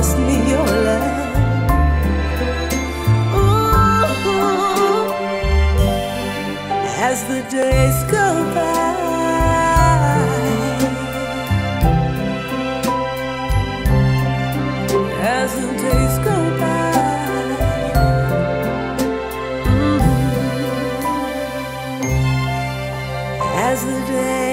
me your love. Ooh, as the days go by, as the days go by, as the days.